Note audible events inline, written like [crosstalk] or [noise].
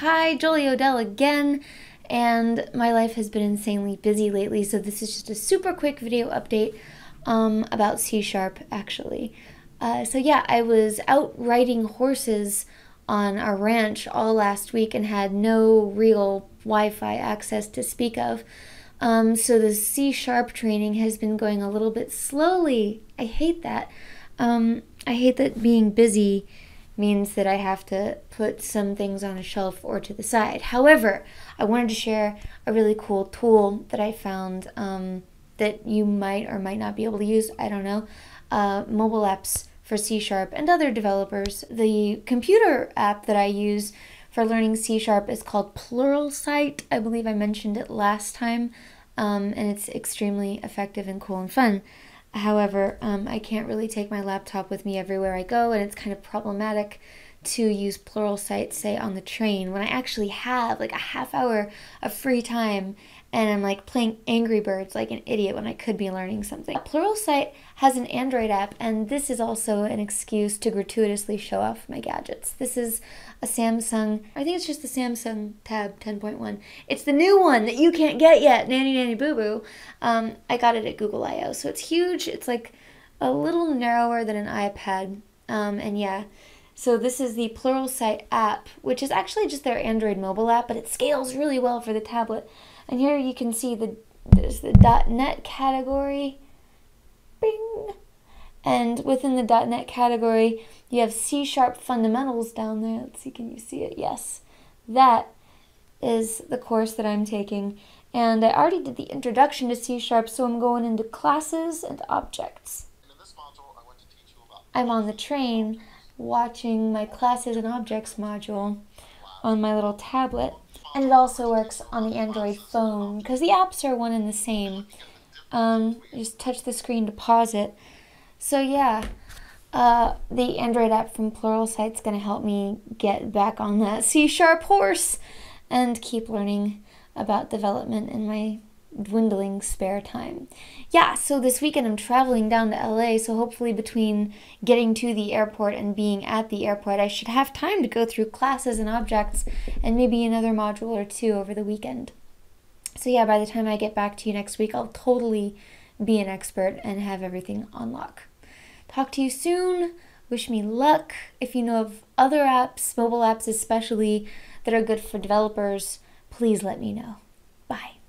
Hi, Jolie O'Dell again, and my life has been insanely busy lately, so this is just a super quick video update um, about C Sharp, actually. Uh, so yeah, I was out riding horses on our ranch all last week and had no real Wi-Fi access to speak of. Um, so the C Sharp training has been going a little bit slowly. I hate that. Um, I hate that being busy means that I have to put some things on a shelf or to the side. However, I wanted to share a really cool tool that I found um, that you might or might not be able to use. I don't know. Uh, mobile apps for C Sharp and other developers. The computer app that I use for learning C Sharp is called Pluralsight. I believe I mentioned it last time, um, and it's extremely effective and cool and fun. However, um, I can't really take my laptop with me everywhere I go, and it's kind of problematic to use plural Pluralsight, say, on the train when I actually have like a half hour of free time and I'm like playing Angry Birds like an idiot when I could be learning something. Pluralsight has an Android app, and this is also an excuse to gratuitously show off my gadgets. This is a Samsung, I think it's just the Samsung Tab 10.1. It's the new one that you can't get yet, nanny nanny boo boo. Um, I got it at Google I/O, so it's huge. It's like a little narrower than an iPad, um, and yeah. So this is the Pluralsight app, which is actually just their Android mobile app, but it scales really well for the tablet. And here you can see the there's the .NET category. Bing. And within the .NET category, you have C Sharp fundamentals down there. Let's see, can you see it? Yes. That is the course that I'm taking. And I already did the introduction to C Sharp, so I'm going into classes and objects. I'm on the train watching my classes and objects module on my little tablet. And it also works on the Android phone because the apps are one and the same. Um, just touch the screen to pause it. So yeah, uh, the Android app from Pluralsight is going to help me get back on that [laughs] C-sharp horse and keep learning about development in my dwindling spare time. Yeah, so this weekend I'm traveling down to LA, so hopefully between getting to the airport and being at the airport, I should have time to go through classes and objects and maybe another module or two over the weekend. So yeah, by the time I get back to you next week, I'll totally be an expert and have everything on lock. Talk to you soon. Wish me luck. If you know of other apps, mobile apps especially, that are good for developers, please let me know. Bye.